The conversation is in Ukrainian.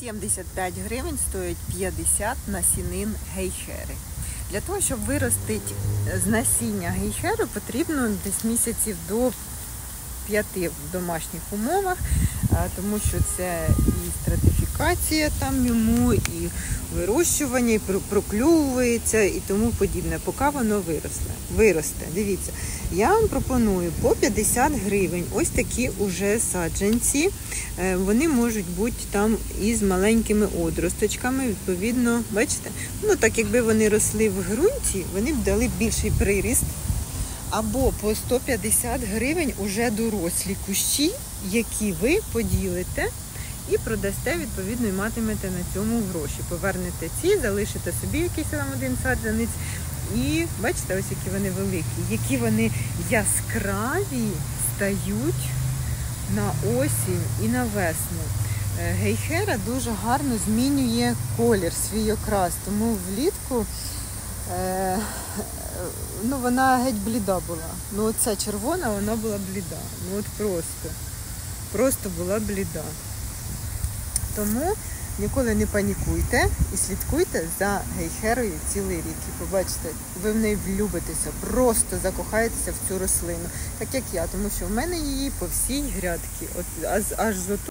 75 гривень стоїть 50 насінин гейхери. Для того, щоб виростити з насіння гейхеру, потрібно десь місяців до 5 в домашніх умовах, тому що це і стратифікація там йому, і вирощування, і про- прокльовується і тому подібне, поки воно виросле. Виросте. Дивіться, я вам пропоную по 50 гривень ось такі уже саджанці. Е, Вони можуть бути там із маленькими одросточками. Відповідно, бачите, ну так якби вони росли в ґрунті, вони б дали більший приріст. Або по 150 гривень уже дорослі кущі, які ви поділите і продасте, відповідно, і матимете на цьому гроші. Повернете ці, залишите собі якийсь там один саджанець. І бачите, ось які вони великі, які вони яскраві стають на осінь і на весну. Е, Гейхера дуже гарно змінює колір, свій окрас, тому влітку ну, вона геть бліда була. Ну, оця червона, вона була бліда. Ну от просто. Просто була бліда. Тому ніколи не панікуйте і слідкуйте за гейхерою цілий рік. І побачите, ви в неї влюбитеся, просто закохаєтеся в цю рослину, так як я, тому що в мене її по всій грядці, от аж, аж